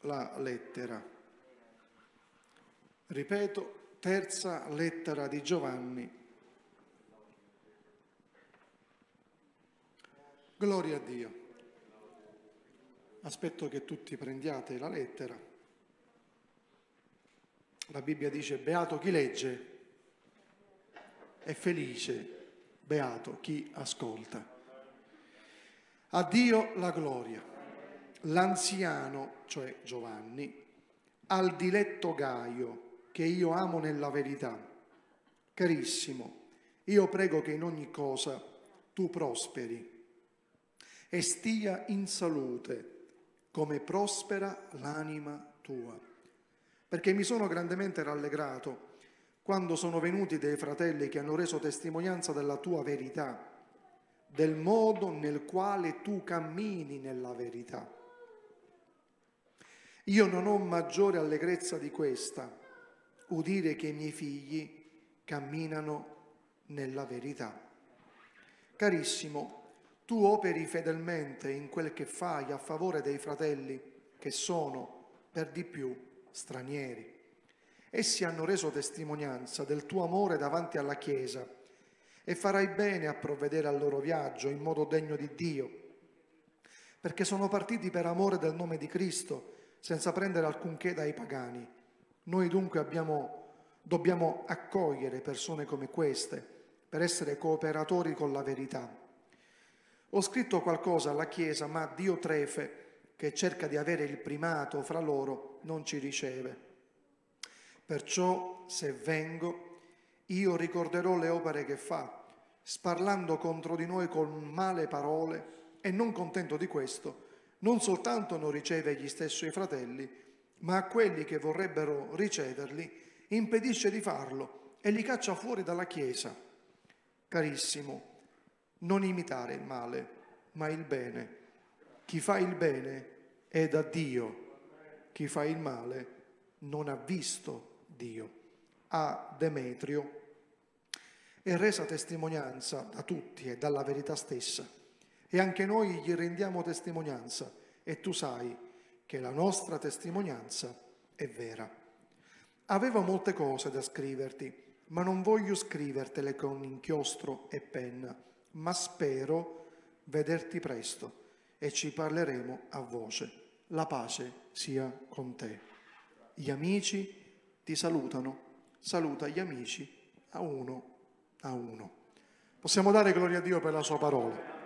la lettera. Ripeto, terza lettera di Giovanni. Gloria a Dio. Aspetto che tutti prendiate la lettera. La Bibbia dice, beato chi legge e felice, beato chi ascolta. A Dio la gloria. L'anziano, cioè Giovanni, al diletto Gaio, che io amo nella verità. Carissimo, io prego che in ogni cosa tu prosperi e stia in salute, come prospera l'anima tua. Perché mi sono grandemente rallegrato quando sono venuti dei fratelli che hanno reso testimonianza della tua verità del modo nel quale tu cammini nella verità. Io non ho maggiore allegrezza di questa, udire che i miei figli camminano nella verità. Carissimo, tu operi fedelmente in quel che fai a favore dei fratelli che sono, per di più, stranieri. Essi hanno reso testimonianza del tuo amore davanti alla Chiesa e farai bene a provvedere al loro viaggio in modo degno di Dio, perché sono partiti per amore del nome di Cristo, senza prendere alcunché dai pagani. Noi dunque abbiamo, dobbiamo accogliere persone come queste per essere cooperatori con la verità. Ho scritto qualcosa alla Chiesa, ma Dio Trefe, che cerca di avere il primato fra loro, non ci riceve. Perciò, se vengo, io ricorderò le opere che fa, sparlando contro di noi con male parole, e non contento di questo, non soltanto non riceve gli stessi fratelli, ma a quelli che vorrebbero riceverli impedisce di farlo e li caccia fuori dalla Chiesa. Carissimo, non imitare il male, ma il bene. Chi fa il bene è da Dio, chi fa il male non ha visto Dio. A Demetrio è resa testimonianza da tutti e dalla verità stessa. E anche noi gli rendiamo testimonianza e tu sai che la nostra testimonianza è vera. Avevo molte cose da scriverti, ma non voglio scrivertele con inchiostro e penna, ma spero vederti presto e ci parleremo a voce. La pace sia con te. Gli amici ti salutano, saluta gli amici a uno a uno. Possiamo dare gloria a Dio per la sua parola.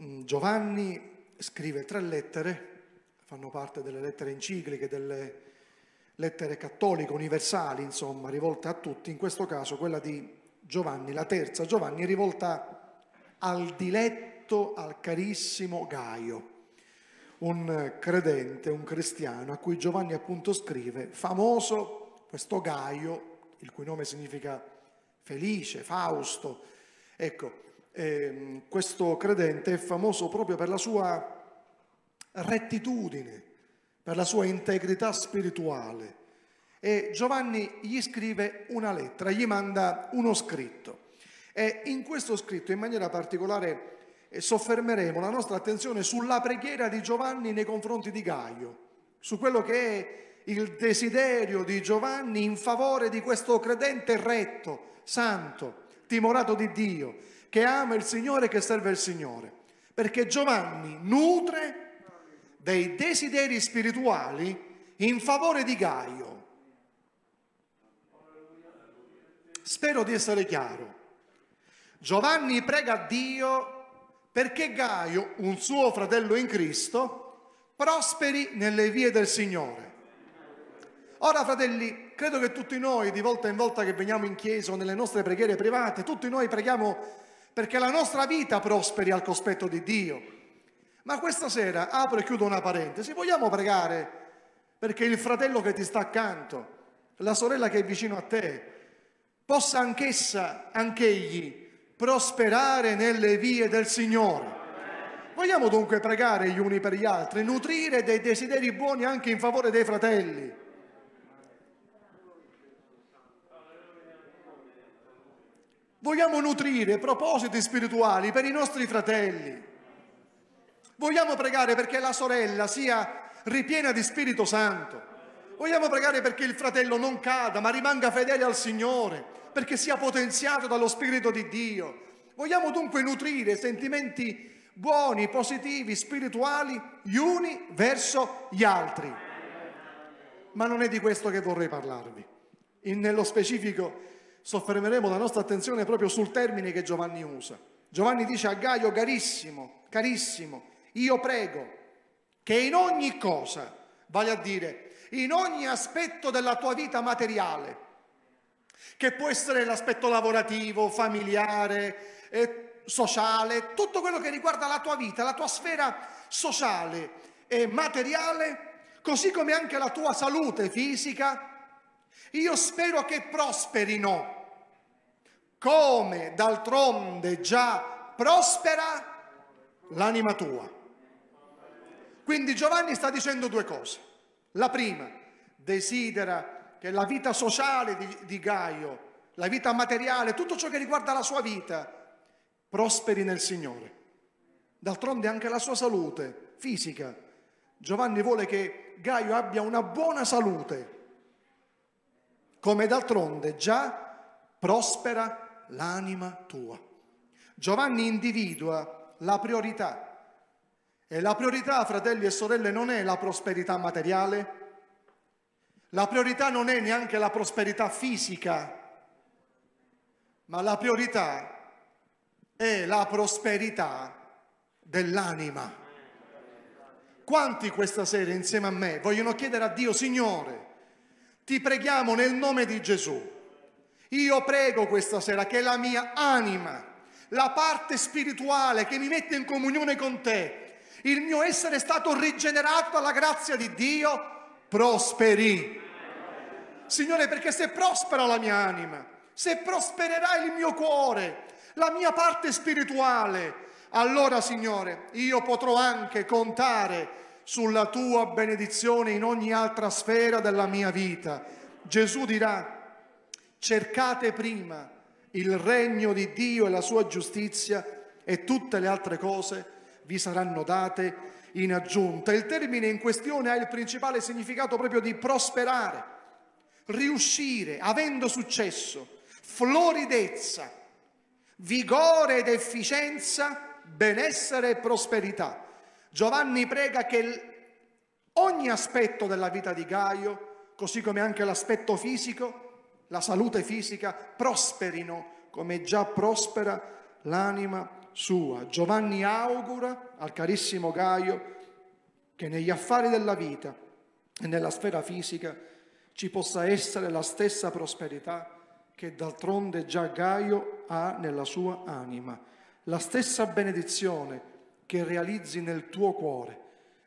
Mm, Giovanni scrive tre lettere, fanno parte delle lettere encicliche, delle lettere cattoliche universali, insomma, rivolte a tutti. In questo caso quella di Giovanni, la terza, Giovanni è rivolta al diletto, al carissimo Gaio, un credente, un cristiano, a cui Giovanni appunto scrive, famoso questo Gaio, il cui nome significa felice, Fausto. Ecco, eh, questo credente è famoso proprio per la sua rettitudine, per la sua integrità spirituale. E Giovanni gli scrive una lettera, gli manda uno scritto. E in questo scritto, in maniera particolare, eh, soffermeremo la nostra attenzione sulla preghiera di Giovanni nei confronti di Gaio, su quello che è il desiderio di Giovanni in favore di questo credente retto, santo, timorato di Dio, che ama il Signore e che serve il Signore. Perché Giovanni nutre dei desideri spirituali in favore di Gaio. Spero di essere chiaro. Giovanni prega a Dio perché Gaio, un suo fratello in Cristo, prosperi nelle vie del Signore. Ora, fratelli, credo che tutti noi, di volta in volta che veniamo in chiesa o nelle nostre preghiere private, tutti noi preghiamo perché la nostra vita prosperi al cospetto di Dio. Ma questa sera, apro e chiudo una parentesi, vogliamo pregare perché il fratello che ti sta accanto, la sorella che è vicino a te, possa anch'essa, anch'egli, prosperare nelle vie del Signore. Vogliamo dunque pregare gli uni per gli altri, nutrire dei desideri buoni anche in favore dei fratelli. Vogliamo nutrire propositi spirituali per i nostri fratelli. Vogliamo pregare perché la sorella sia ripiena di Spirito Santo. Vogliamo pregare perché il fratello non cada, ma rimanga fedele al Signore, perché sia potenziato dallo Spirito di Dio. Vogliamo dunque nutrire sentimenti buoni, positivi, spirituali, gli uni verso gli altri. Ma non è di questo che vorrei parlarvi. In, nello specifico soffermeremo la nostra attenzione proprio sul termine che Giovanni usa. Giovanni dice a Gaio, carissimo, carissimo, io prego che in ogni cosa, vale a dire, in ogni aspetto della tua vita materiale, che può essere l'aspetto lavorativo, familiare, eh, sociale, tutto quello che riguarda la tua vita, la tua sfera sociale e materiale, così come anche la tua salute fisica, io spero che prosperino, come d'altronde già prospera l'anima tua. Quindi Giovanni sta dicendo due cose. La prima, desidera che la vita sociale di, di Gaio, la vita materiale, tutto ciò che riguarda la sua vita, prosperi nel Signore. D'altronde anche la sua salute fisica. Giovanni vuole che Gaio abbia una buona salute, come d'altronde già prospera l'anima tua. Giovanni individua la priorità. E la priorità, fratelli e sorelle, non è la prosperità materiale, la priorità non è neanche la prosperità fisica, ma la priorità è la prosperità dell'anima. Quanti questa sera insieme a me vogliono chiedere a Dio, Signore, ti preghiamo nel nome di Gesù. Io prego questa sera che la mia anima, la parte spirituale che mi mette in comunione con te, il mio essere stato rigenerato dalla grazia di Dio, prosperi. Signore, perché se prospera la mia anima, se prospererà il mio cuore, la mia parte spirituale, allora Signore, io potrò anche contare sulla tua benedizione in ogni altra sfera della mia vita. Gesù dirà, cercate prima il regno di Dio e la sua giustizia e tutte le altre cose vi saranno date in aggiunta. Il termine in questione ha il principale significato proprio di prosperare, riuscire, avendo successo, floridezza, vigore ed efficienza, benessere e prosperità. Giovanni prega che ogni aspetto della vita di Gaio, così come anche l'aspetto fisico, la salute fisica, prosperino come già prospera l'anima sua. Giovanni augura al carissimo Gaio che negli affari della vita e nella sfera fisica ci possa essere la stessa prosperità che d'altronde già Gaio ha nella sua anima, la stessa benedizione che realizzi nel tuo cuore.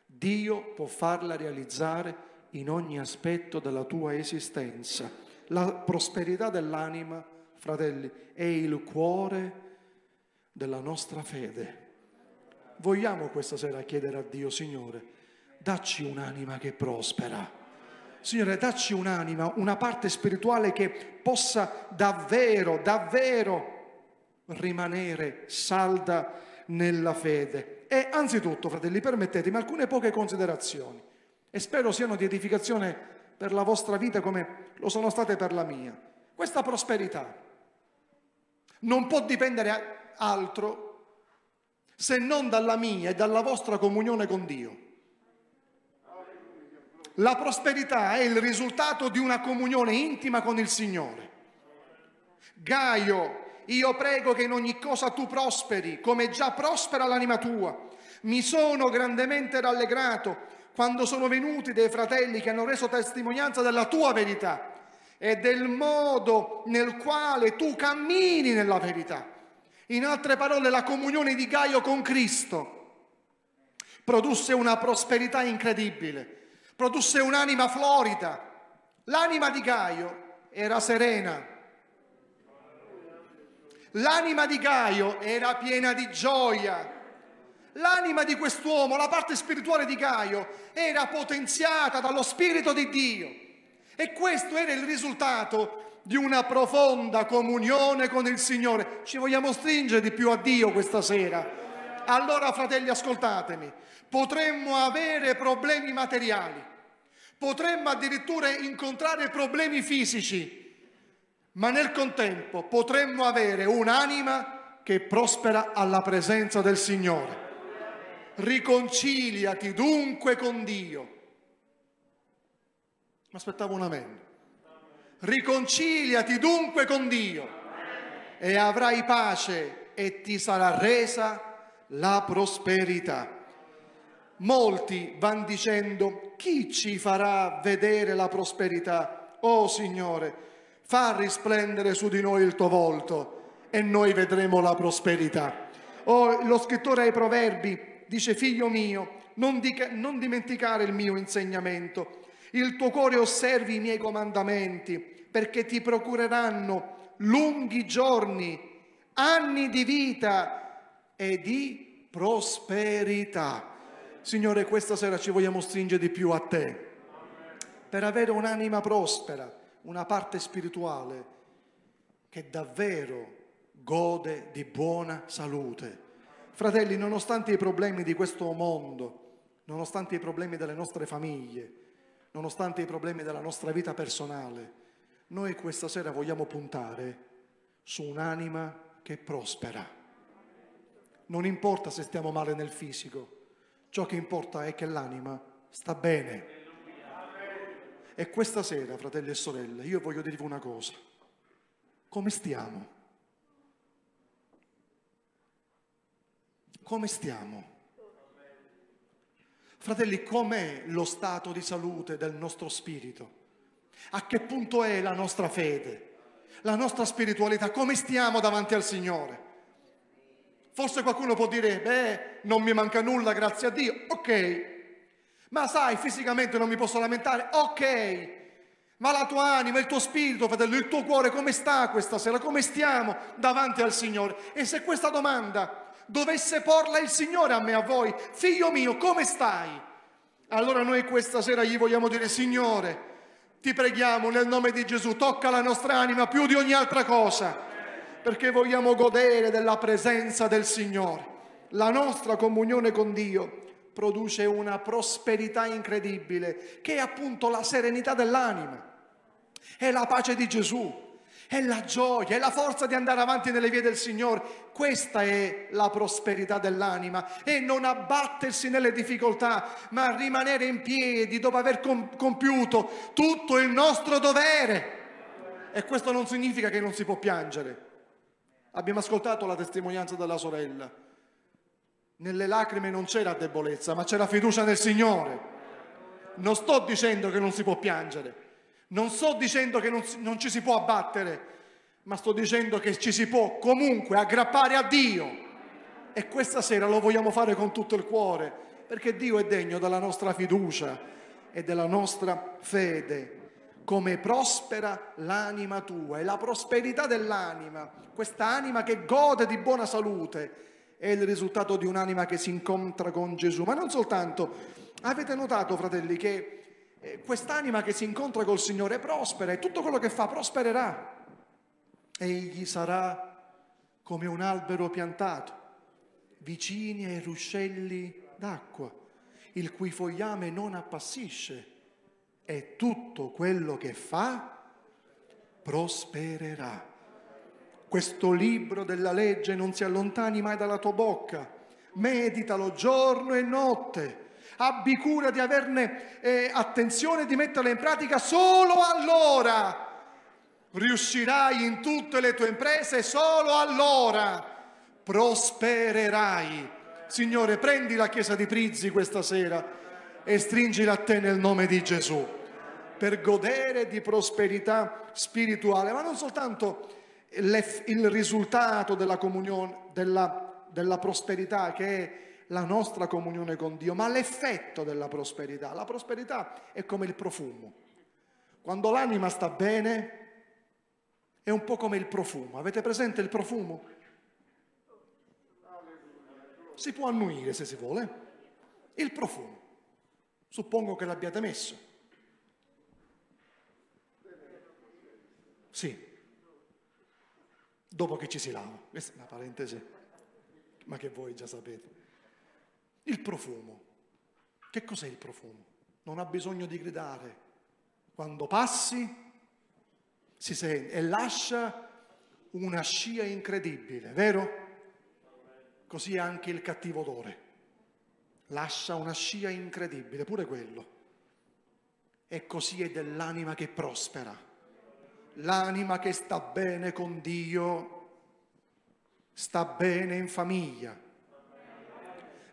Dio può farla realizzare in ogni aspetto della tua esistenza. La prosperità dell'anima, fratelli, è il cuore della nostra fede. Vogliamo questa sera chiedere a Dio, Signore, dacci un'anima che prospera Signore, dacci un'anima, una parte spirituale che possa davvero, davvero rimanere salda nella fede. E anzitutto, fratelli, permettetemi alcune poche considerazioni e spero siano di edificazione per la vostra vita come lo sono state per la mia. Questa prosperità non può dipendere altro se non dalla mia e dalla vostra comunione con Dio. La prosperità è il risultato di una comunione intima con il Signore. Gaio, io prego che in ogni cosa tu prosperi, come già prospera l'anima tua. Mi sono grandemente rallegrato quando sono venuti dei fratelli che hanno reso testimonianza della tua verità e del modo nel quale tu cammini nella verità. In altre parole, la comunione di Gaio con Cristo produsse una prosperità incredibile produsse un'anima florida. L'anima di Gaio era serena. L'anima di Gaio era piena di gioia. L'anima di quest'uomo, la parte spirituale di Gaio, era potenziata dallo Spirito di Dio. E questo era il risultato di una profonda comunione con il Signore. Ci vogliamo stringere di più a Dio questa sera. Allora, fratelli, ascoltatemi, potremmo avere problemi materiali, potremmo addirittura incontrare problemi fisici, ma nel contempo potremmo avere un'anima che prospera alla presenza del Signore. Riconciliati dunque con Dio. Mi aspettavo un amen. Riconciliati dunque con Dio e avrai pace e ti sarà resa la prosperità. Molti vanno dicendo, chi ci farà vedere la prosperità? Oh Signore, fa risplendere su di noi il tuo volto e noi vedremo la prosperità. Oh, lo scrittore ai proverbi dice, figlio mio, non, dica, non dimenticare il mio insegnamento, il tuo cuore osservi i miei comandamenti, perché ti procureranno lunghi giorni, anni di vita e di prosperità. Signore, questa sera ci vogliamo stringere di più a te, per avere un'anima prospera una parte spirituale che davvero gode di buona salute. Fratelli, nonostante i problemi di questo mondo, nonostante i problemi delle nostre famiglie, nonostante i problemi della nostra vita personale, noi questa sera vogliamo puntare su un'anima che prospera. Non importa se stiamo male nel fisico, ciò che importa è che l'anima sta bene. E questa sera, fratelli e sorelle, io voglio dirvi una cosa. Come stiamo? Come stiamo? Fratelli, com'è lo stato di salute del nostro spirito? A che punto è la nostra fede? La nostra spiritualità? Come stiamo davanti al Signore? Forse qualcuno può dire, beh, non mi manca nulla, grazie a Dio. Ok, ma sai, fisicamente non mi posso lamentare? Ok. Ma la tua anima, il tuo spirito, fratello, il tuo cuore, come sta questa sera? Come stiamo davanti al Signore? E se questa domanda dovesse porla il Signore a me, a voi, figlio mio, come stai? Allora noi questa sera gli vogliamo dire, Signore, ti preghiamo nel nome di Gesù, tocca la nostra anima più di ogni altra cosa, perché vogliamo godere della presenza del Signore. La nostra comunione con Dio produce una prosperità incredibile, che è appunto la serenità dell'anima, è la pace di Gesù, è la gioia, è la forza di andare avanti nelle vie del Signore. Questa è la prosperità dell'anima e non abbattersi nelle difficoltà, ma rimanere in piedi dopo aver compiuto tutto il nostro dovere. E questo non significa che non si può piangere. Abbiamo ascoltato la testimonianza della sorella nelle lacrime non c'era debolezza, ma c'era fiducia nel Signore. Non sto dicendo che non si può piangere, non sto dicendo che non, non ci si può abbattere, ma sto dicendo che ci si può comunque aggrappare a Dio. E questa sera lo vogliamo fare con tutto il cuore, perché Dio è degno della nostra fiducia e della nostra fede. Come prospera l'anima tua e la prosperità dell'anima, questa anima che gode di buona salute, è il risultato di un'anima che si incontra con Gesù. Ma non soltanto, avete notato, fratelli, che eh, quest'anima che si incontra col Signore prospera e tutto quello che fa prospererà. Egli sarà come un albero piantato, vicini ai ruscelli d'acqua, il cui fogliame non appassisce e tutto quello che fa prospererà questo libro della legge non si allontani mai dalla tua bocca, meditalo giorno e notte, abbi cura di averne eh, attenzione e di metterla in pratica solo allora. Riuscirai in tutte le tue imprese solo allora. Prospererai. Signore, prendi la chiesa di Prizzi questa sera e stringila a te nel nome di Gesù per godere di prosperità spirituale, ma non soltanto il risultato della comunione, della, della prosperità che è la nostra comunione con Dio, ma l'effetto della prosperità. La prosperità è come il profumo. Quando l'anima sta bene è un po' come il profumo. Avete presente il profumo? Si può annuire se si vuole. Il profumo. Suppongo che l'abbiate messo. Sì dopo che ci si lava. Questa è una parentesi. ma che voi già sapete. Il profumo. Che cos'è il profumo? Non ha bisogno di gridare. Quando passi si sente e lascia una scia incredibile, vero? Così anche il cattivo odore. Lascia una scia incredibile, pure quello. E così è dell'anima che prospera. L'anima che sta bene con Dio sta bene in famiglia.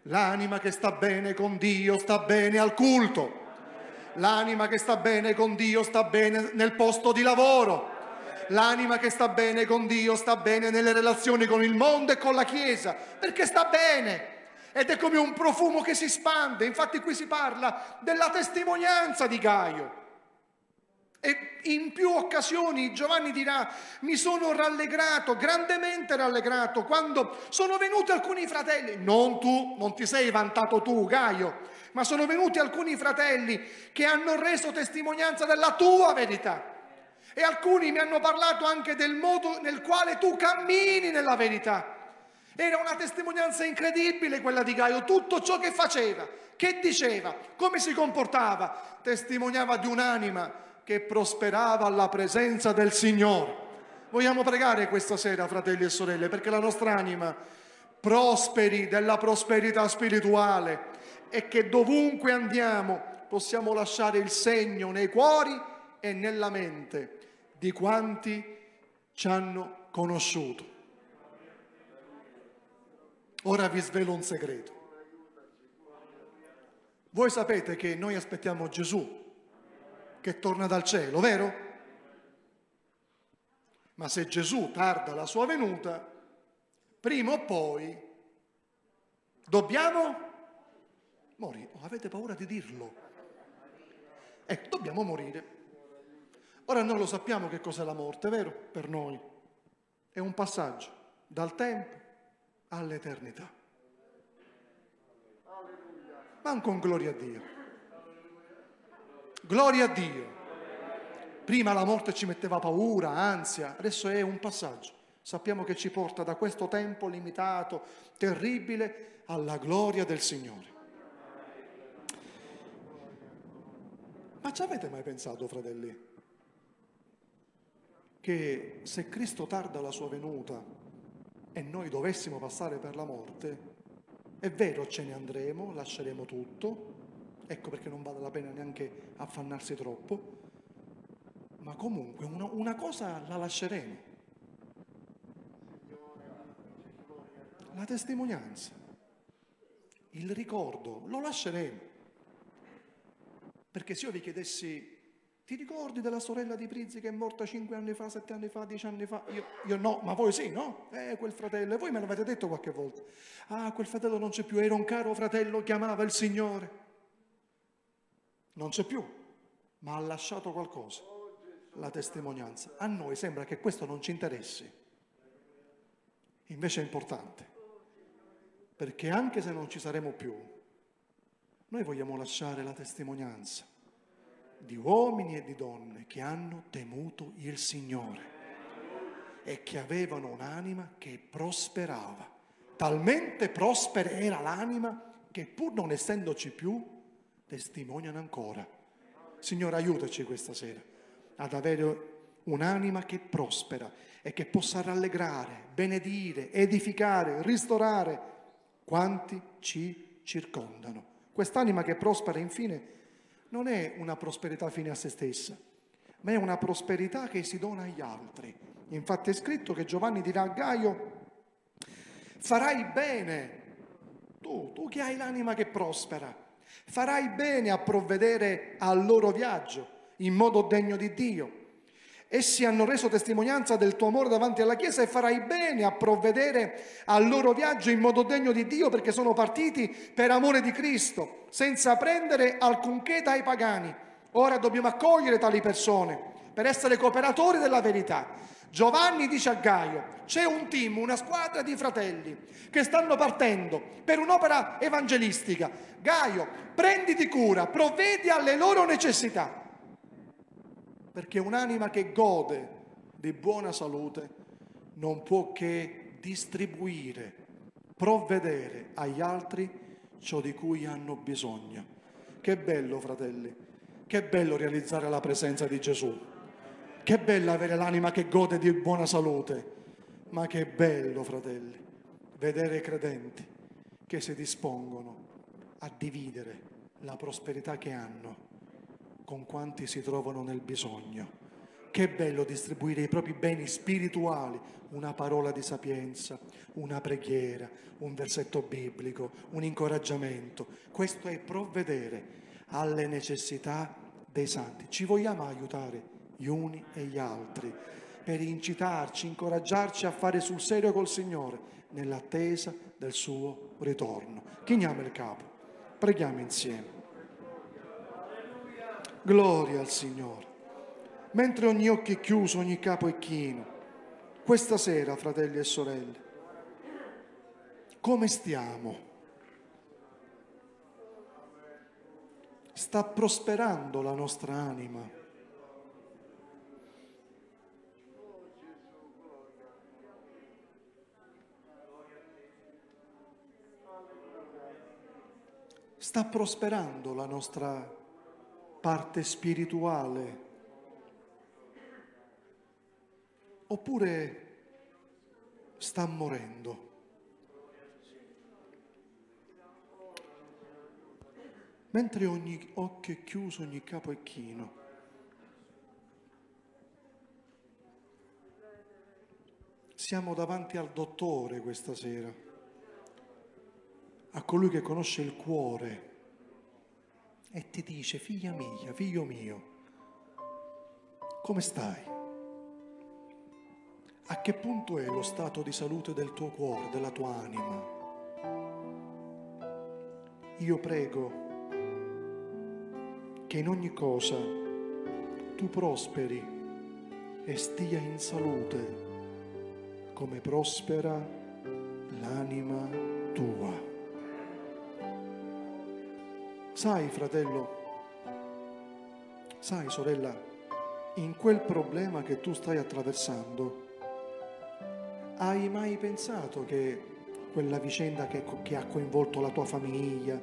L'anima che sta bene con Dio sta bene al culto. L'anima che sta bene con Dio sta bene nel posto di lavoro. L'anima che sta bene con Dio sta bene nelle relazioni con il mondo e con la Chiesa, perché sta bene. Ed è come un profumo che si spande. Infatti qui si parla della testimonianza di Gaio. E in più occasioni Giovanni dirà, mi sono rallegrato, grandemente rallegrato, quando sono venuti alcuni fratelli, non tu, non ti sei vantato tu, Gaio, ma sono venuti alcuni fratelli che hanno reso testimonianza della tua verità. E alcuni mi hanno parlato anche del modo nel quale tu cammini nella verità. Era una testimonianza incredibile quella di Gaio, tutto ciò che faceva, che diceva, come si comportava, testimoniava di un'anima che prosperava alla presenza del Signore. Vogliamo pregare questa sera, fratelli e sorelle, perché la nostra anima prosperi della prosperità spirituale e che dovunque andiamo possiamo lasciare il segno nei cuori e nella mente di quanti ci hanno conosciuto. Ora vi svelo un segreto. Voi sapete che noi aspettiamo Gesù che torna dal cielo, vero? Ma se Gesù tarda la sua venuta, prima o poi dobbiamo morire. Oh, avete paura di dirlo? Ecco, dobbiamo morire. Ora noi lo sappiamo che cos'è la morte, vero? Per noi. È un passaggio dal tempo all'eternità. Ma con gloria a Dio. Gloria a Dio. Prima la morte ci metteva paura, ansia, adesso è un passaggio. Sappiamo che ci porta da questo tempo limitato, terribile, alla gloria del Signore. Ma ci avete mai pensato, fratelli, che se Cristo tarda la sua venuta e noi dovessimo passare per la morte, è vero ce ne andremo, lasceremo tutto, ecco perché non vale la pena neanche affannarsi troppo, ma comunque una, una cosa la lasceremo. La testimonianza, il ricordo, lo lasceremo. Perché se io vi chiedessi, ti ricordi della sorella di Prizzi che è morta cinque anni fa, sette anni fa, dieci anni fa? Io, io no, ma voi sì, no? Eh, quel fratello, e voi me l'avete detto qualche volta. Ah, quel fratello non c'è più, era un caro fratello, chiamava il Signore non c'è più, ma ha lasciato qualcosa, la testimonianza. A noi sembra che questo non ci interessi, invece è importante, perché anche se non ci saremo più, noi vogliamo lasciare la testimonianza di uomini e di donne che hanno temuto il Signore e che avevano un'anima che prosperava. Talmente prospera era l'anima che pur non essendoci più, testimoniano ancora. Signore, aiutaci questa sera ad avere un'anima che prospera e che possa rallegrare, benedire, edificare, ristorare quanti ci circondano. Quest'anima che prospera, infine, non è una prosperità fine a se stessa, ma è una prosperità che si dona agli altri. Infatti è scritto che Giovanni dirà a Gaio, farai bene, tu, tu che hai l'anima che prospera, Farai bene a provvedere al loro viaggio in modo degno di Dio. Essi hanno reso testimonianza del tuo amore davanti alla Chiesa e farai bene a provvedere al loro viaggio in modo degno di Dio perché sono partiti per amore di Cristo, senza prendere alcunché dai pagani. Ora dobbiamo accogliere tali persone per essere cooperatori della verità. Giovanni dice a Gaio, c'è un team, una squadra di fratelli che stanno partendo per un'opera evangelistica. Gaio, prenditi cura, provvedi alle loro necessità. Perché un'anima che gode di buona salute non può che distribuire provvedere agli altri ciò di cui hanno bisogno. Che bello, fratelli, che bello realizzare la presenza di Gesù. Che bello avere l'anima che gode di buona salute. Ma che bello, fratelli, vedere i credenti che si dispongono a dividere la prosperità che hanno con quanti si trovano nel bisogno. Che bello distribuire i propri beni spirituali, una parola di sapienza, una preghiera, un versetto biblico, un incoraggiamento. Questo è provvedere alle necessità dei santi. Ci vogliamo aiutare gli uni e gli altri per incitarci, incoraggiarci a fare sul serio col Signore nell'attesa del suo ritorno. Chiniamo il capo, preghiamo insieme. Gloria al Signore. Mentre ogni occhio è chiuso, ogni capo è chino, questa sera, fratelli e sorelle, come stiamo? Sta prosperando la nostra anima? Sta prosperando la nostra parte spirituale? Oppure sta morendo? Mentre ogni occhio è chiuso, ogni capo è chino. Siamo davanti al dottore questa sera colui che conosce il cuore e ti dice, figlia mia, figlio mio, come stai? A che punto è lo stato di salute del tuo cuore, della tua anima? Io prego che in ogni cosa tu prosperi e stia in salute come prospera l'anima tua. Sai, fratello, sai, sorella, in quel problema che tu stai attraversando, hai mai pensato che quella vicenda che, che ha coinvolto la tua famiglia,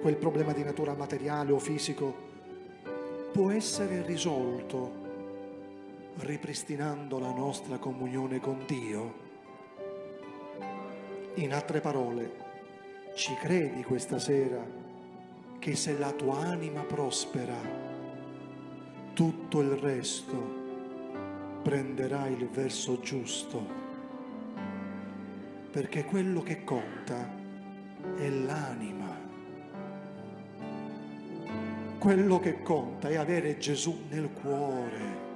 quel problema di natura materiale o fisico, può essere risolto ripristinando la nostra comunione con Dio? In altre parole, ci credi questa sera che se la tua anima prospera, tutto il resto prenderà il verso giusto, perché quello che conta è l'anima. Quello che conta è avere Gesù nel cuore.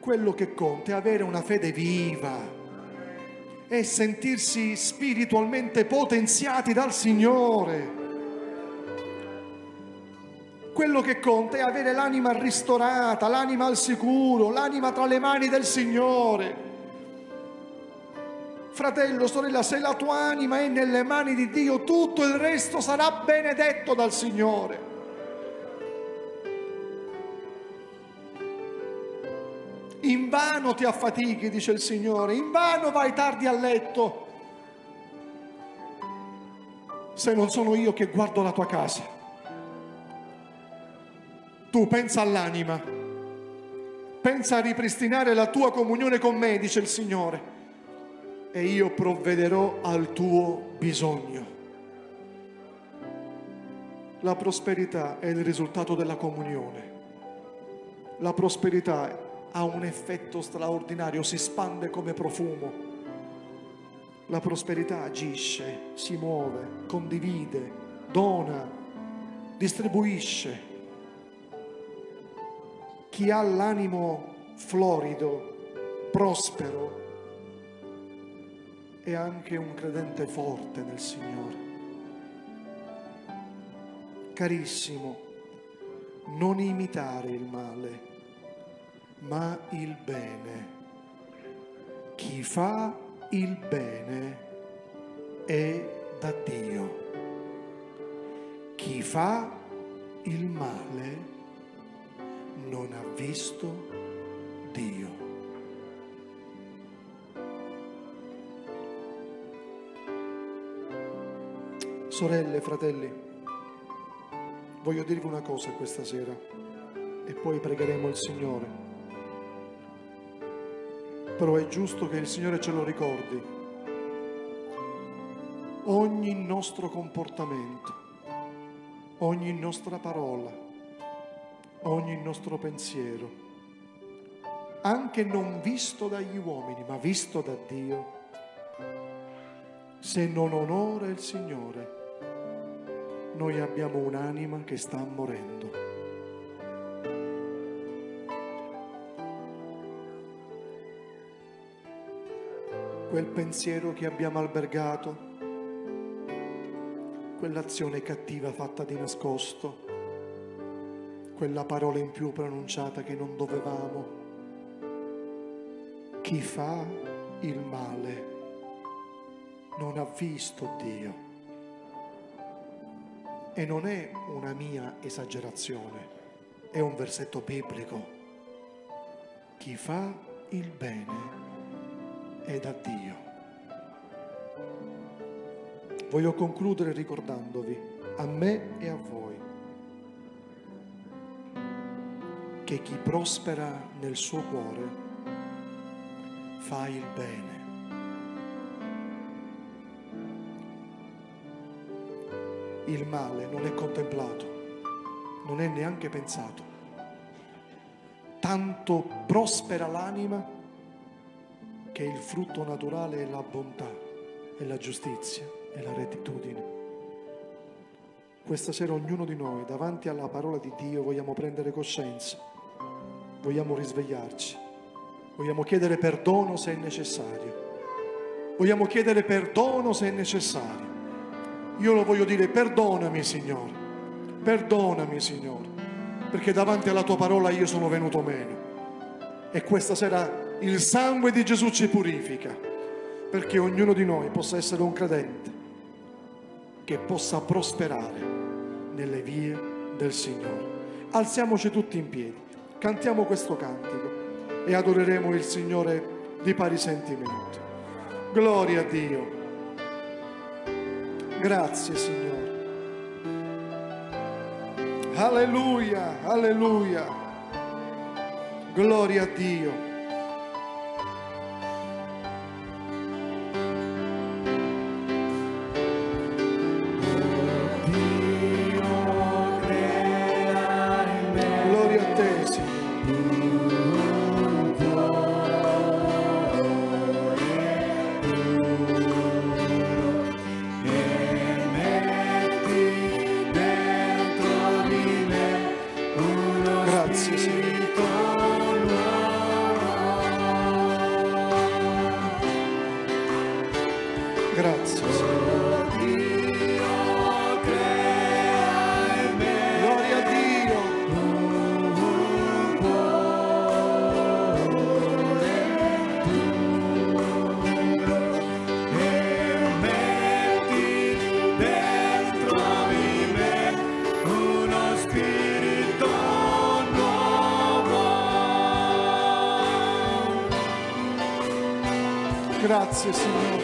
Quello che conta è avere una fede viva e sentirsi spiritualmente potenziati dal Signore quello che conta è avere l'anima ristorata, l'anima al sicuro, l'anima tra le mani del Signore. Fratello, sorella, se la tua anima è nelle mani di Dio, tutto il resto sarà benedetto dal Signore. In vano ti affatichi, dice il Signore, in vano vai tardi a letto, se non sono io che guardo la tua casa. Tu pensa all'anima, pensa a ripristinare la tua comunione con me, dice il Signore, e io provvederò al tuo bisogno. La prosperità è il risultato della comunione. La prosperità ha un effetto straordinario, si spande come profumo. La prosperità agisce, si muove, condivide, dona, distribuisce chi ha l'animo florido, prospero, è anche un credente forte nel Signore. Carissimo, non imitare il male, ma il bene. Chi fa il bene è da Dio. Chi fa il male è non ha visto Dio. Sorelle, fratelli, voglio dirvi una cosa questa sera e poi pregheremo il Signore. Però è giusto che il Signore ce lo ricordi. Ogni nostro comportamento, ogni nostra parola, ogni nostro pensiero, anche non visto dagli uomini, ma visto da Dio, se non onora il Signore, noi abbiamo un'anima che sta morendo. Quel pensiero che abbiamo albergato, quell'azione cattiva fatta di nascosto, quella parola in più pronunciata che non dovevamo. Chi fa il male non ha visto Dio. E non è una mia esagerazione, è un versetto biblico. Chi fa il bene è da Dio. Voglio concludere ricordandovi, a me e a voi, che chi prospera nel suo cuore fa il bene. il male non è contemplato, non è neanche pensato. Tanto prospera l'anima che il frutto naturale è la bontà, è la giustizia, è la rettitudine. Questa sera ognuno di noi davanti alla parola di Dio vogliamo prendere coscienza, vogliamo risvegliarci, vogliamo chiedere perdono se è necessario, vogliamo chiedere perdono se è necessario. Io lo voglio dire, perdonami Signore, perdonami Signore, perché davanti alla tua parola io sono venuto meno. E questa sera il sangue di Gesù ci purifica, perché ognuno di noi possa essere un credente che possa prosperare nelle vie del Signore. Alziamoci tutti in piedi, cantiamo questo cantico e adoreremo il Signore di pari sentimento. Gloria a Dio. Grazie Signore. Alleluia, alleluia. Gloria a Dio. Grazie Signore.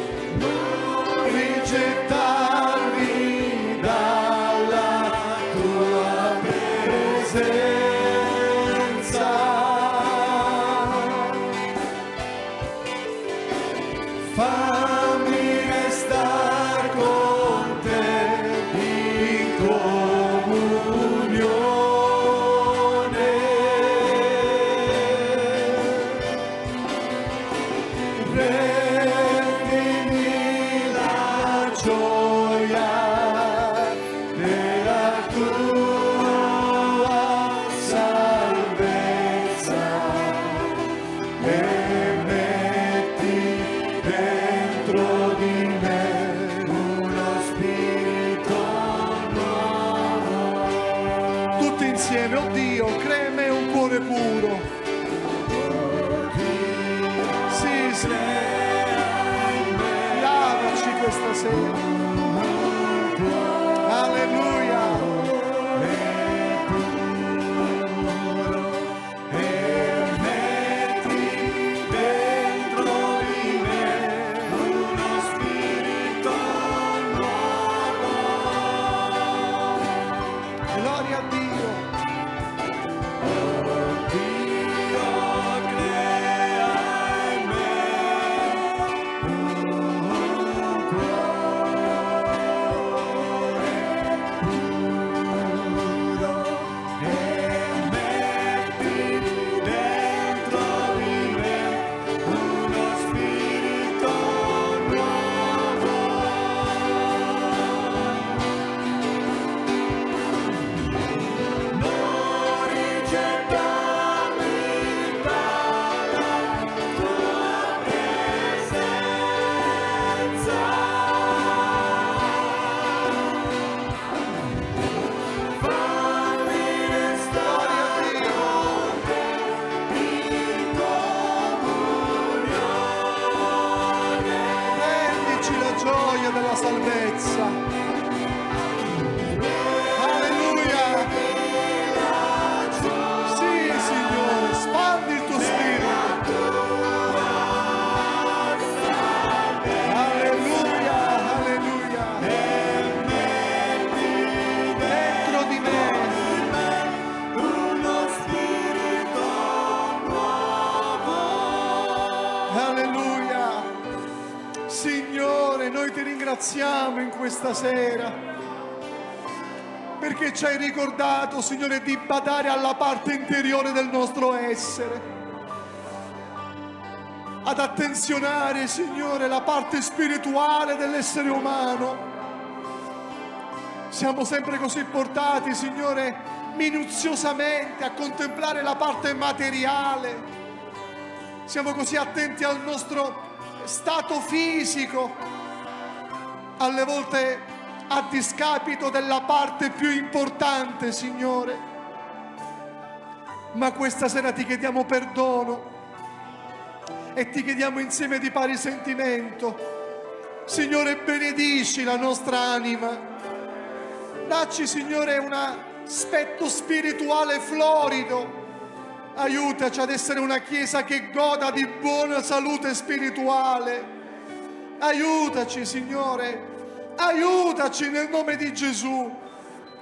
Alleluia. Signore, noi ti ringraziamo in questa sera perché ci hai ricordato, Signore, di badare alla parte interiore del nostro essere, ad attenzionare, Signore, la parte spirituale dell'essere umano. Siamo sempre così portati, Signore, minuziosamente a contemplare la parte materiale. Siamo così attenti al nostro stato fisico, alle volte a discapito della parte più importante, Signore. Ma questa sera ti chiediamo perdono e ti chiediamo insieme di pari sentimento. Signore, benedici la nostra anima. Dacci, Signore, un aspetto spirituale florido. Aiutaci ad essere una chiesa che goda di buona salute spirituale. Aiutaci, Signore. Aiutaci nel nome di Gesù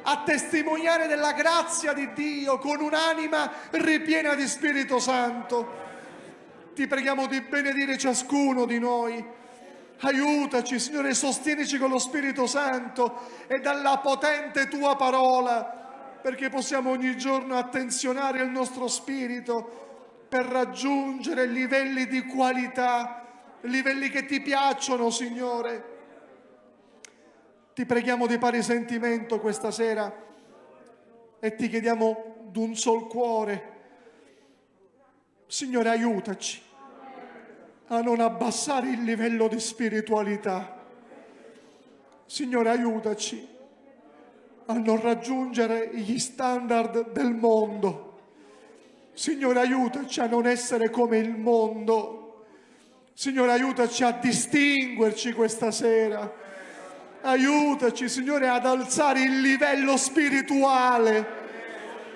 a testimoniare della grazia di Dio con un'anima ripiena di Spirito Santo. Ti preghiamo di benedire ciascuno di noi. Aiutaci, Signore, sostienici con lo Spirito Santo e dalla potente tua parola, perché possiamo ogni giorno attenzionare il nostro spirito per raggiungere livelli di qualità, livelli che ti piacciono, Signore. Ti preghiamo di pari sentimento questa sera e ti chiediamo d'un sol cuore. Signore, aiutaci a non abbassare il livello di spiritualità. Signore, aiutaci a non raggiungere gli standard del mondo. Signore, aiutaci a non essere come il mondo. Signore, aiutaci a distinguerci questa sera. Aiutaci, Signore, ad alzare il livello spirituale.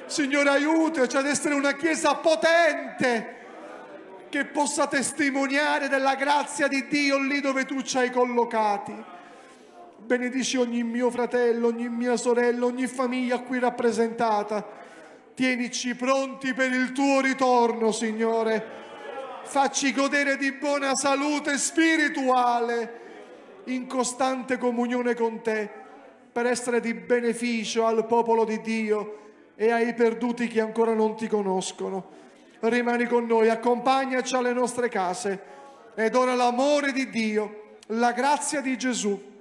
Signore, aiutaci ad essere una chiesa potente che possa testimoniare della grazia di Dio lì dove tu ci hai collocati. Benedici ogni mio fratello, ogni mia sorella, ogni famiglia qui rappresentata. Tienici pronti per il tuo ritorno, Signore. Facci godere di buona salute spirituale in costante comunione con te per essere di beneficio al popolo di Dio e ai perduti che ancora non ti conoscono. Rimani con noi, accompagnaci alle nostre case ed ora l'amore di Dio, la grazia di Gesù,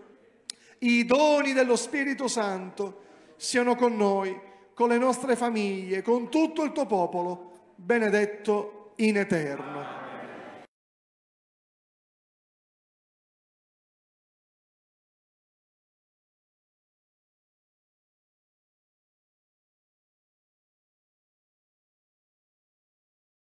i doni dello Spirito Santo siano con noi, con le nostre famiglie, con tutto il tuo popolo, benedetto in eterno.